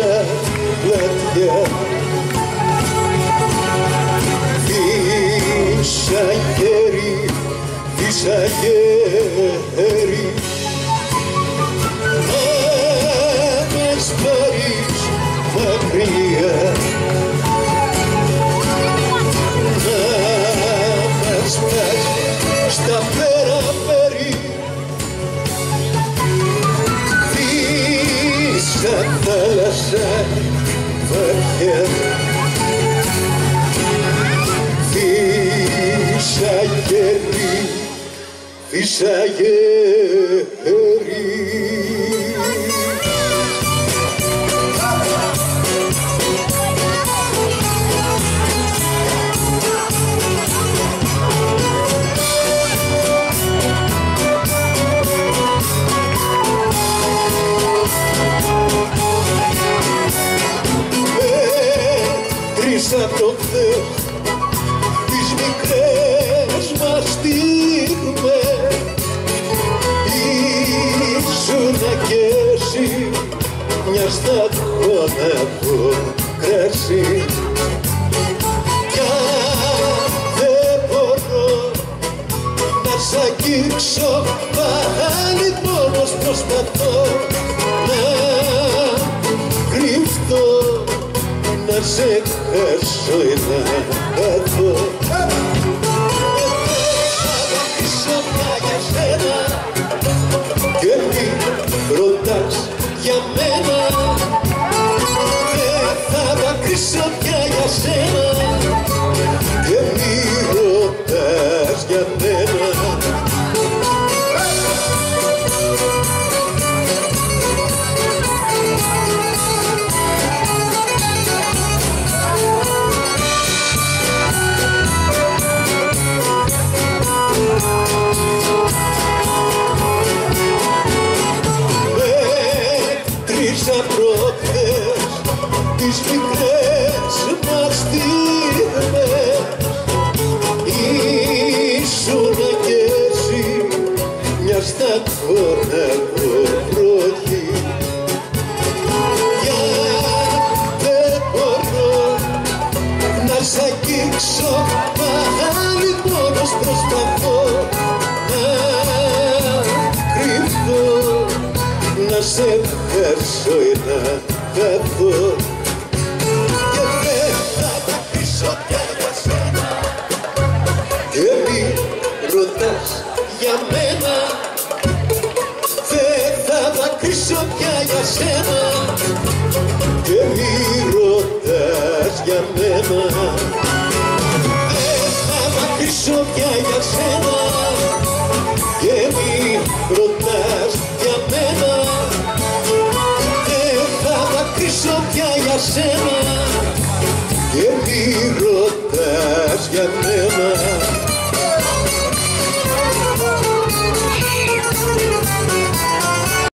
θάλασσα πλατιά Φύσα γέρι, φύσα Φύσα θάλασσα βαθιά Φύσα γέρι, φύσα γέρι Μέτρησα το Θεό τις μικρές μας στιγμές Ήσουνα κι εσύ μια σταγόνα από κρασί Κι αν δεν μπορώ να σ' αγγίξω πάλι μόνος προσπαθώ να σε χάσω ένα πάθω πίσω πια για σένα και μη ρωτάς για μένα Μέτρησα προχθές τις μικρές μας στιγμές. Ήσουνα κι εσύ μια σταγόνα από βροχή Για δεν μπορώ να σ' αγγίξω πάλι μόνος προσπαθώ να κρυφτώ να σε χάσω ένα καθό και δεν θα δακρύσω πια για σένα και μη ρωτάς για μένα. Δεν θα δακρύσω πια για σένα και μη ρωτάς για μένα. Δεν θα δακρύσω πια για σένα και μη ρωτάς δακρύσω